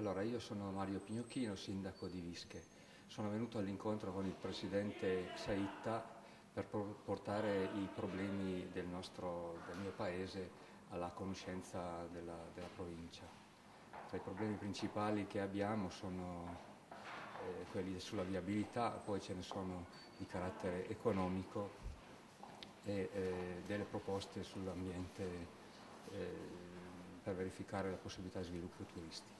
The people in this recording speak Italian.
Allora, io sono Mario Pignocchino, sindaco di Vische. Sono venuto all'incontro con il presidente Saitta per portare i problemi del, nostro, del mio paese alla conoscenza della, della, provincia. Tra i problemi principali che abbiamo sono eh, quelli sulla viabilità, poi ce ne sono di carattere economico e eh, delle proposte sull'ambiente eh, per verificare la possibilità di sviluppo turistico.